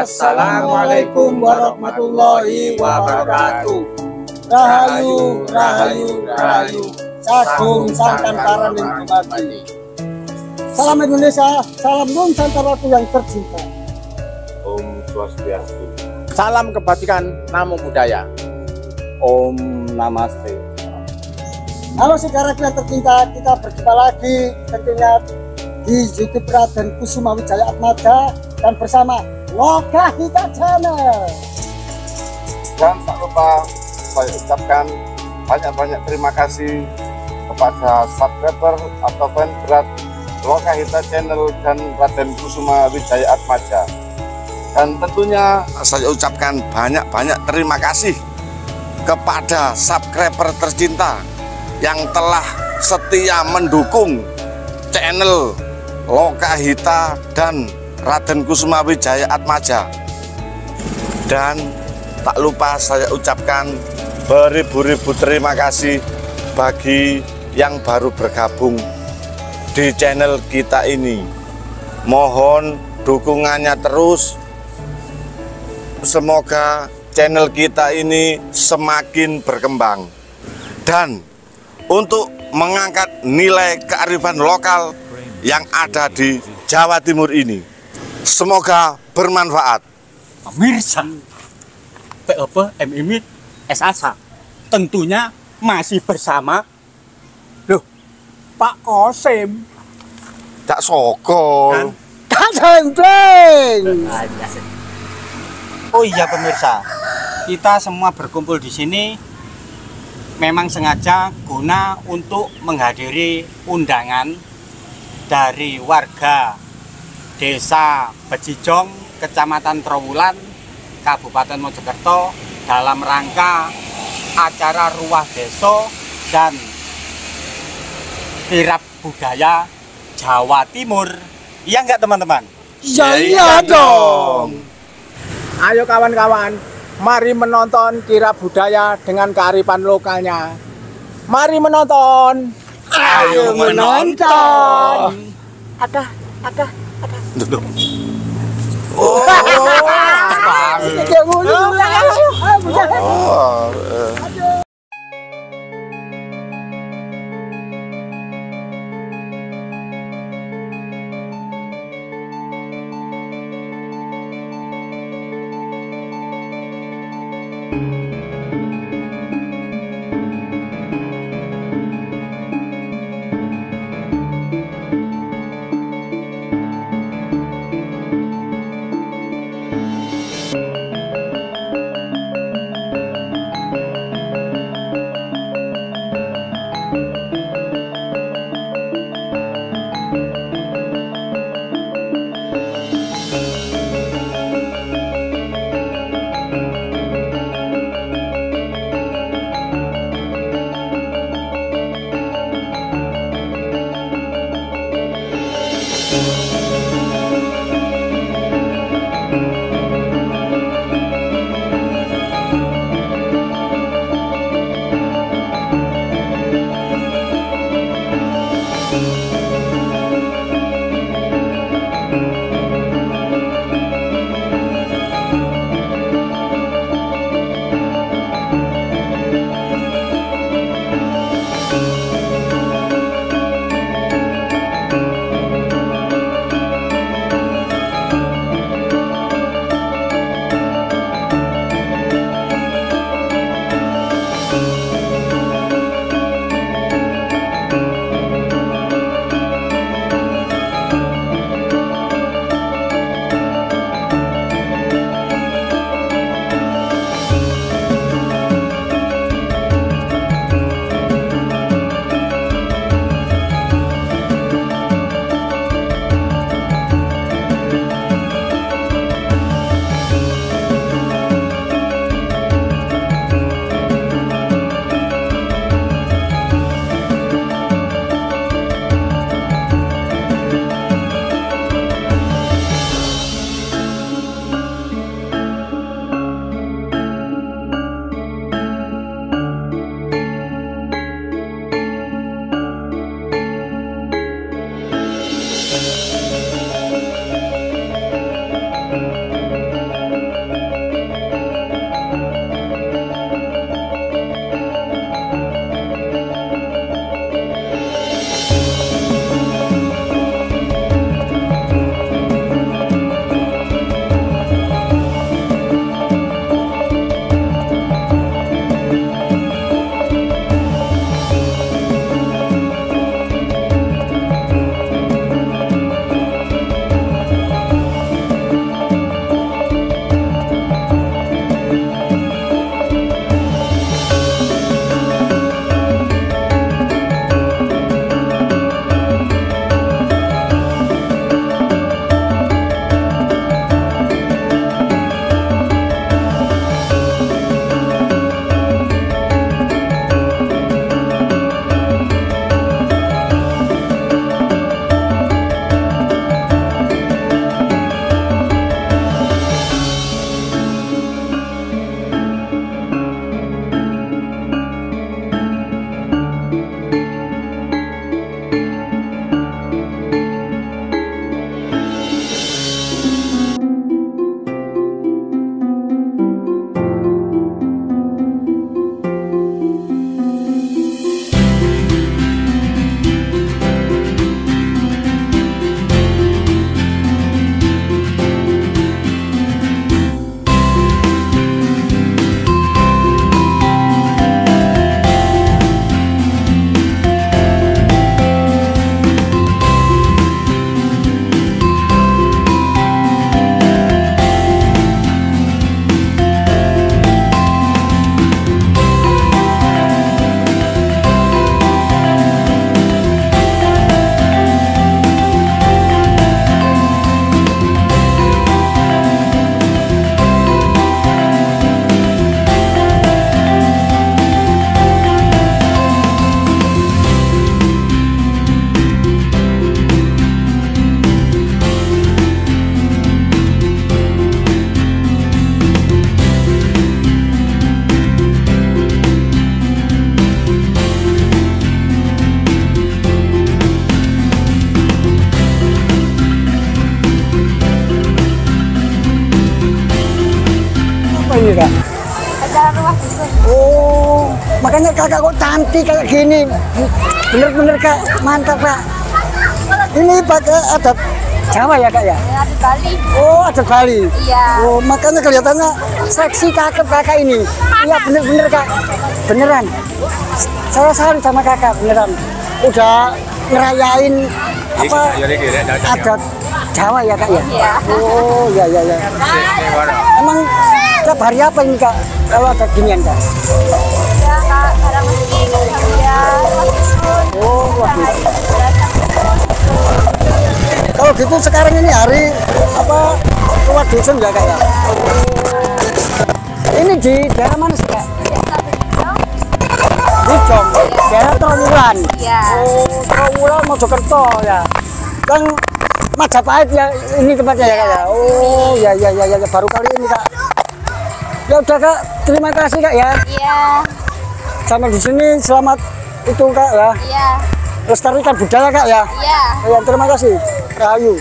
Assalamualaikum warahmatullahi wabarakatuh. Rahayu, rahayu, rahayu. Sagung santan karaning dumadi. Salam Indonesia, salam Nusantaraku yang tercinta. Om Swastiastu. Salam kebajikan, namo budaya. Om Namaste. Halo saudaraku yang tercinta, kita berjumpa lagi tentunya di YouTube Raden Kusuma Wijaya Atmaja dan bersama Loka Hita Channel. Dan tak lupa saya ucapkan banyak-banyak terima kasih kepada subscriber atau fan berat Loka Hita Channel dan Raden Kusuma Wijaya Atmaja. Dan tentunya saya ucapkan banyak-banyak terima kasih kepada subscriber tercinta yang telah setia mendukung channel Loka Hita dan Raden Kusuma Wijaya Atmaja. Dan tak lupa saya ucapkan beribu-ribu terima kasih bagi yang baru bergabung di channel kita ini. Mohon dukungannya terus. Semoga channel kita ini semakin berkembang. Dan untuk mengangkat nilai kearifan lokal yang ada di Jawa Timur ini. Semoga bermanfaat. Pemirsa, POP MIMI SASA tentunya masih bersama. Loh Pak Kosim. Tak sokol. Tak jembreng. Oh iya pemirsa, kita semua berkumpul di sini. Memang sengaja guna untuk menghadiri undangan dari warga Desa Bejijong, Kecamatan Trowulan, Kabupaten Mojokerto dalam rangka acara Ruah Deso dan Kirab Budaya Jawa Timur. Iya enggak teman-teman? Ya iya dong. Ayo kawan-kawan, mari menonton kira budaya dengan kearifan lokalnya. Mari menonton. Ayo menonton. Ada, ada, ada. Oh, kakak kok cantik kayak gini. Bener-bener kak mantap kak. Ini pakai adat Jawa ya kak ya? Ya, di Bali. oh adat Bali. Iya. oh makanya kelihatannya seksi kakak kakak ini. Iya bener-bener kak. Beneran. Saya salut sama kakak beneran. Udah ngerayain apa adat Jawa ya kak ya? Iya. oh ya ya ya emang tiap hari apa ini kak? Kalau ada ginian kak Kak, oh Kalau gitu sekarang ini hari apa keluar dusun ya kak ya? Ini di daerah mana sih kak? Di Jong, daerah Trawulan. Iya. Oh, Trawulan Mojokerto ya. Yang Majapahit ya ini tempatnya ya kak ya? Oh ya ya ya ya ya. baru kali ini kak. Ya udah kak, terima kasih kak ya. Iya, Sampai di sini selamat itu kak ya. iya, Lestarikan budaya kak ya. iya. Ya, terima kasih. Rahayu.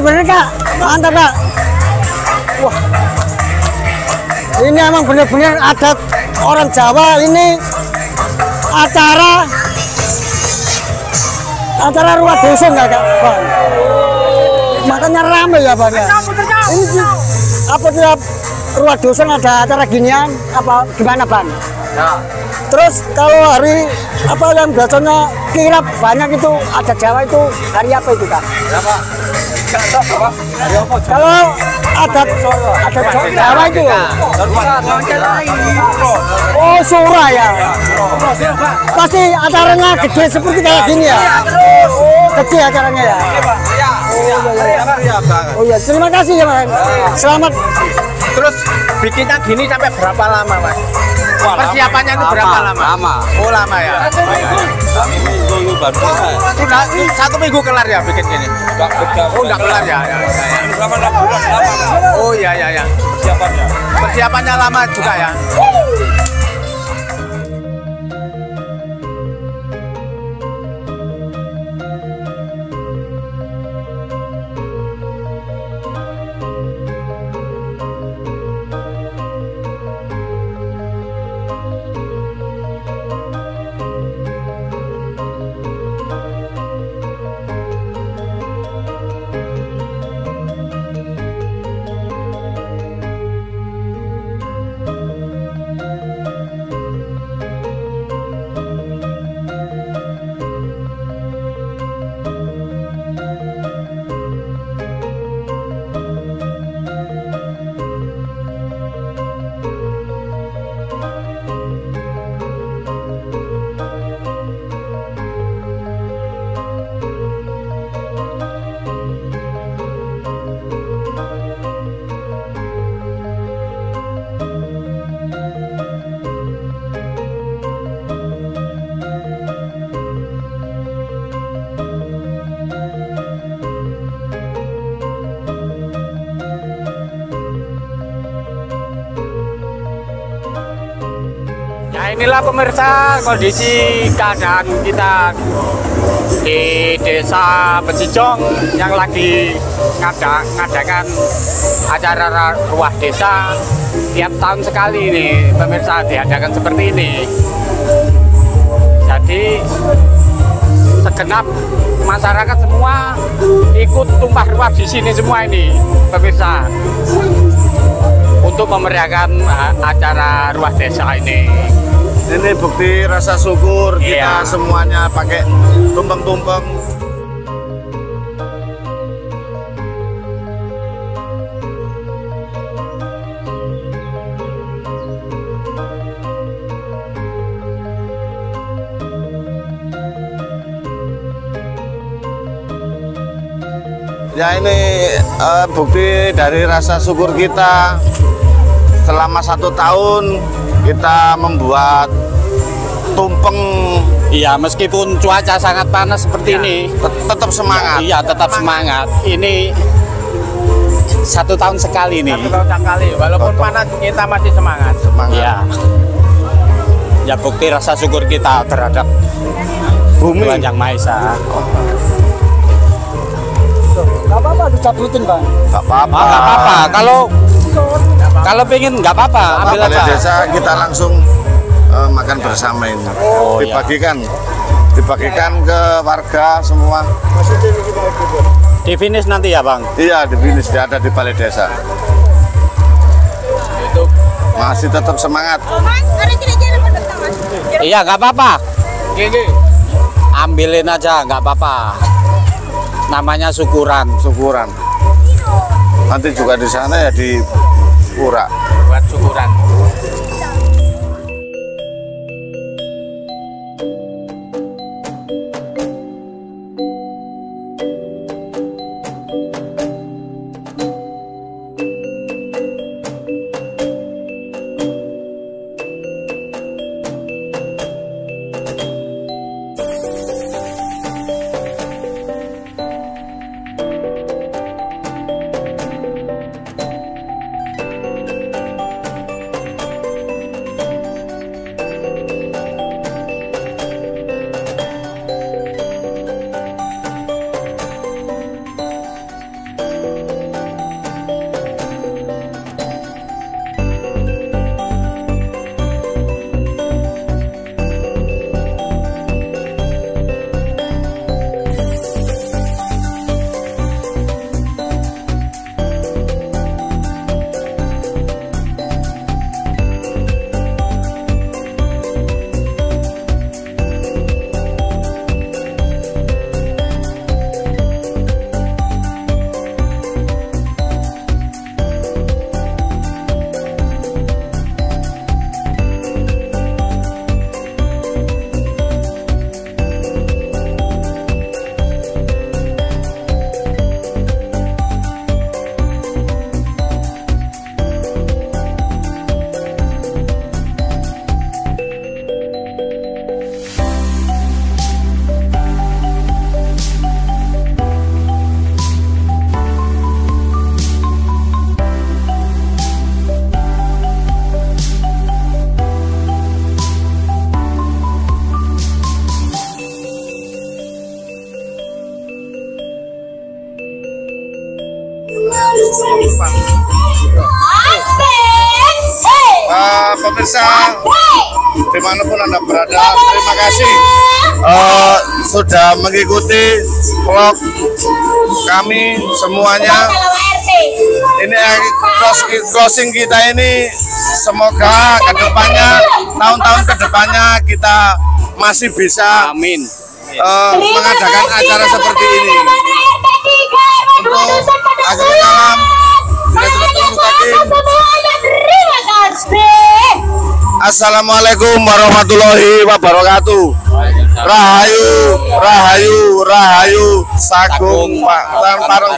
Bener-bener kak, mantap kak. Wah, ini emang bener-bener adat orang Jawa ini acara acara ruang dusun nggak kak, bang? Makanya rame ya bang ya. Ini apa tiap ruang dusun ada acara ginian apa gimana bang? Terus kalau hari apa yang biasanya kirap banyak itu ada Jawa itu hari apa itu kak? Kalau adat adat Jawa itu. Oh surah ya? Pasti acaranya gede seperti kayak gini ya? Oh gede acaranya ya? Oh ya terima kasih ya Mas. Selamat. Terus bikinnya gini sampai berapa lama, Mas? Persiapannya itu berapa lama? Lama. Oh, lama ya. Sudah satu minggu kelar ya bikin gini. Oh, enggak kelar ya. ya, ya, ya. Oh, iya ya ya. Persiapannya. Persiapannya lama juga ya. Inilah pemirsa kondisi keadaan kita di desa Becijong yang lagi ngada, ngadakan acara ra- ruah desa tiap tahun sekali ini pemirsa diadakan seperti ini. Jadi segenap masyarakat semua ikut tumpah ruah di sini semua ini pemirsa untuk memeriahkan uh, acara ruah desa ini ini bukti rasa syukur kita iya. semuanya pakai tumpeng-tumpeng Ya ini uh, bukti dari rasa syukur kita selama satu tahun kita membuat tumpeng Iya, meskipun cuaca sangat panas seperti ini, tet- tetap semangat. iya tetap semangat. Ini satu tahun sekali nih. Satu tahun sekali, walaupun panas kita masih semangat. Semangat. Iya. Ya bukti rasa syukur kita terhadap Bumi. Tuhan Yang Maha Esa. Apa-apa dicabutin bang. Gak apa-apa. Nggak apa-apa. Kalau kalau pengen nggak apa-apa, ambil aja. desa kita langsung eh, makan bersama ini. Oh, iya. dibagikan, dibagikan ke warga semua. Di finish nanti ya bang. Iya di finish dia ada di balai desa. Itu Masih tetap semangat. Mas. Iya nggak apa-apa. gini. Ambilin aja nggak apa-apa. Namanya syukuran. Syukuran. Nanti juga di sana ya di pura. buat syukuran. Pemirsa. Di mana pun anda berada. Terima kasih. Eh, sudah mengikuti vlog kami semuanya. Ini closing kita ini semoga ke depannya tahun-tahun ke depannya kita masih bisa Amin. eh, mengadakan acara seperti ini. Untuk Assalamualaikum warahmatullahi wabarakatuh. Rahayu, rahayu, rahayu, sagung, pak, parang.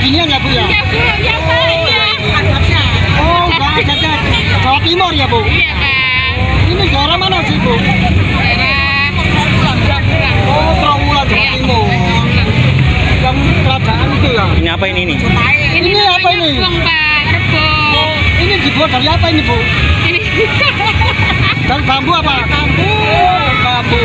Ginian ya Bu ya? Ya Bu, ya Pak, iya. Oh, enggak adatnya Jawa Timur ya Bu? Iya Pak. Ini daerah mana sih Bu? Daerah. Oh, Trawulan Jawa Timur. Yang kerajaan itu ya? Ini apa ini nih? Ini, Ini apa ini? Rebung Pak, rebung. Ini dibuat dari apa ini Bu? Ini Dari bambu apa? Bambu. Oh, bambu.